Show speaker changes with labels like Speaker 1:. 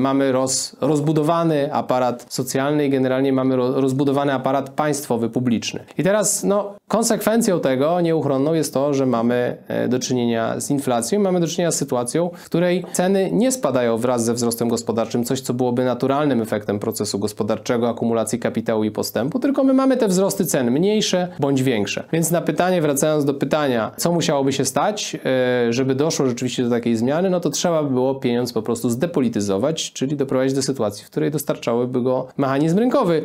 Speaker 1: Mamy roz, rozbudowany aparat socjalny i generalnie mamy ro, rozbudowany aparat państwowy, publiczny. I teraz no, konsekwencją tego nieuchronną jest to, że mamy e, do czynienia z inflacją, mamy do czynienia z sytuacją, w której ceny nie spadają wraz ze wzrostem gospodarczym, coś co byłoby naturalnym efektem procesu gospodarczego, akumulacji kapitału i postępu, tylko my mamy te wzrosty cen mniejsze bądź większe. Więc na pytanie, wracając do pytania, co musiałoby się stać, e, żeby doszło rzeczywiście do takiej zmiany, no to trzeba by było pieniądz po prostu zdepolityzować, czyli doprowadzić do sytuacji, w której dostarczałyby go mechanizm rynkowy.